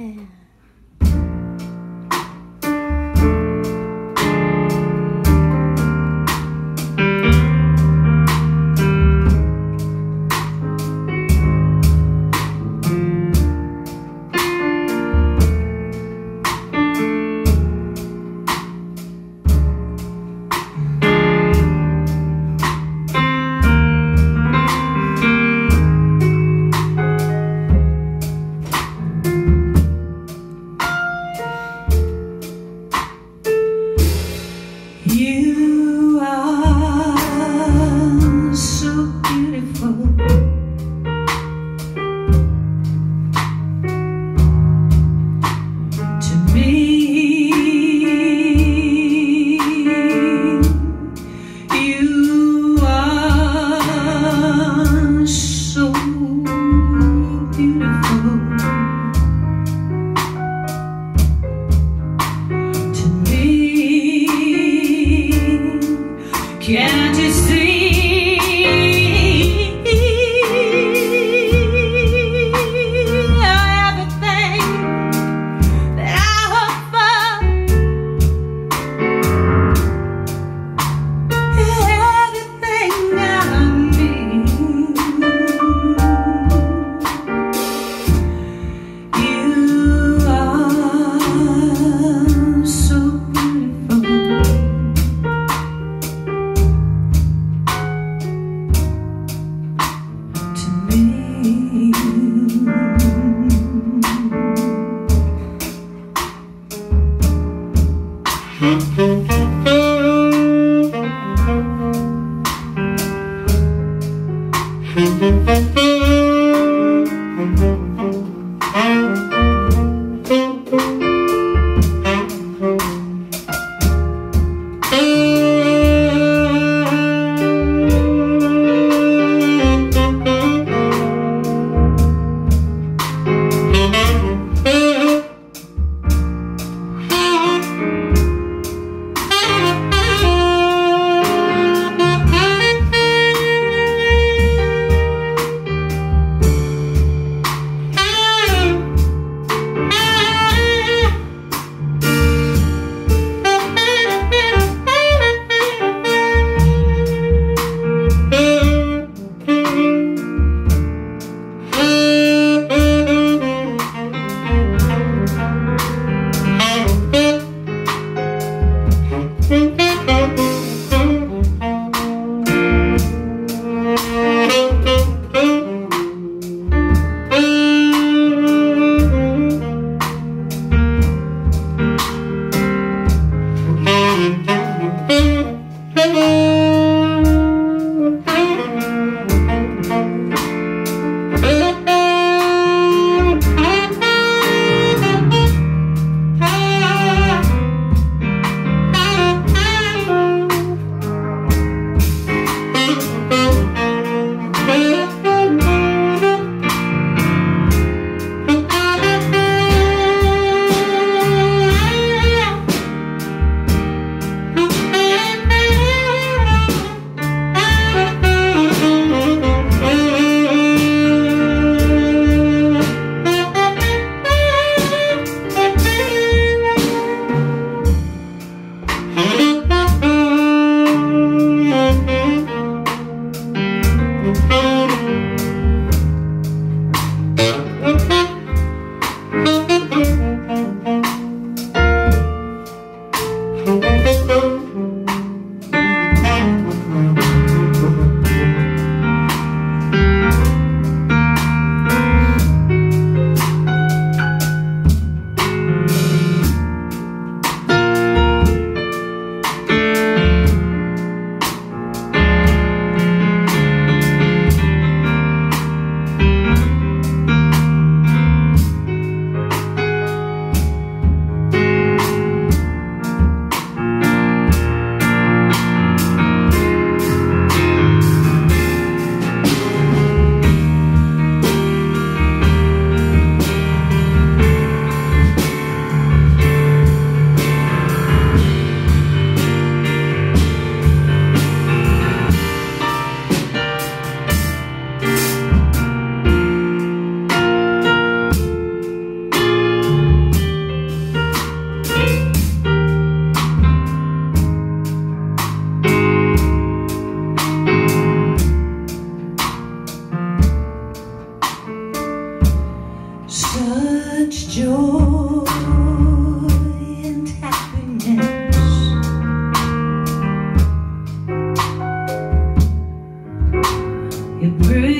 哎 Can't you joy and happiness. You breathe